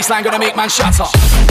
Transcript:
bassline gonna make man shut up.